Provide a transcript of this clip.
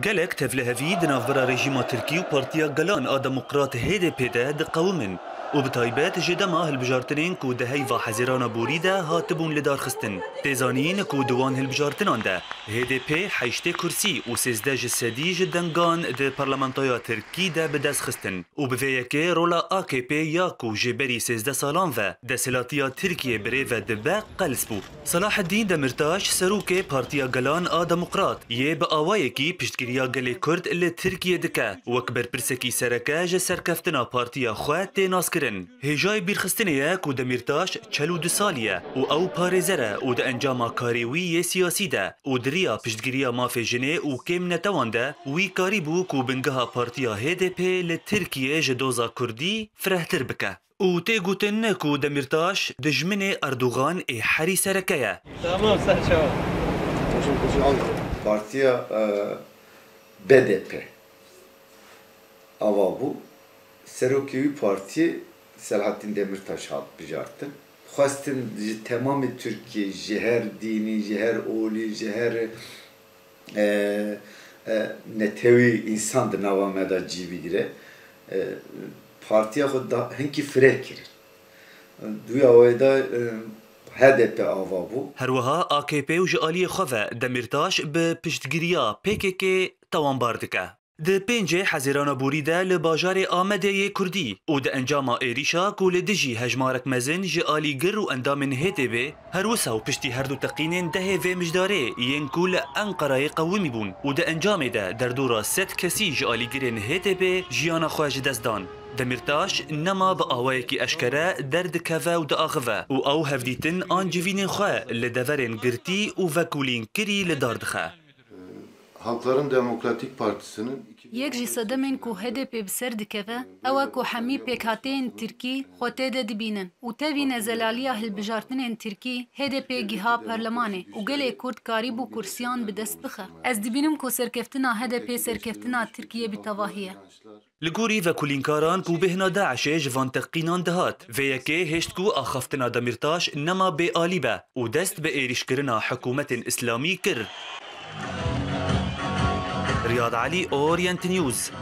gelek tevlehevî di navbera rejîma Tirkî û Partiya Gelan a Demokrat HDP de diqewimin ku di heyva hezîrana borî de hatibûn li darxistin. Têzanîn ku di wan hilbijartinan de HDP heştê kursî û sêzde ji sedî ji dengan di Parlamentoya Tirkî de bi dest xistin û bi vê yekê rola AKP ya ku ji berî sêzde salan ve desthilatiya Tirkiye birê ve dibe qels bû. Salaheddîn Demirtaş serokê Partiya Gelan a Demokrat yê bi awayekî piştgiriya gelê Kurd li Tirkiye dike wek berpirsekî sereke ji serkeftina partiya xwe tê naskirin. Û ew parêzer e û di encama karê wî yê siyasî de û diriya piştgiriya mafê jinê û kêm netewan de wî karî bû ku bingeha partiya HDP li Tirkiye ji doza Kurdî firehtir bike. û tê gotin ne ku Demirtaş dijminê Erdogan ê herî sereke ye. Tamam Serçava. Partiya e, BDP bû serokê wî partiyê Selahattin Demirtaş hat bijartin. Xwestin ji temamê Tirkiye ji her dînî, ji her olî, ji her e, e, netewî însan di nava me de cî bigire. E, partiya xwe da hinkî fireh kirin. Duya wê de e, HDP ava bû. هەروەها AKP و ji aliyê xwe ve Demirtaş bi piştgiriya PKK tawanbar dike. د پنج حزیران بوریده لباجار آمده کردی و د انجام ایریشا کول دجی هجمارک مزن جالی گر و اندامن هیته به هروسا و پشتی هر دو تقینین ده و مجداره ین کول انقره قومی بون. و د انجام ده در دورا ست کسی جالی گرین هیته به جیان خواهج دستان دمیرتاش نما به آوای کی اشکره درد کفه و داغوه و او هفدیتن آن جوین خواه لدورن گرتی و وکولین کری لداردخه Halkların Demokratik Partisi'nin Yek ji sedemên ku HDP bi ser dikeve ew e ku hemî pêkhateyên Tirkî xwe tê de dibînin û tevî nezelaliya hilbijartinên Tirkî HDP giha perlemanê û gelê Kurd karî bû kursiyan bi dest bixe. Ez dibînim ku serkeftina HDP serkeftina Tirkiye bi tevahî ye. Li gorî vekulînkaran ku bêhna Daişê ji van teqînan dihat. Vê yekê hêşt ku axaftina Demirtaş nema bêalî be û dest bi êrîşkirina hikûmetên İslamî kir. Riyad Ali Orient News